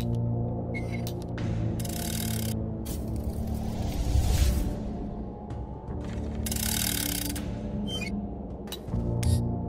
you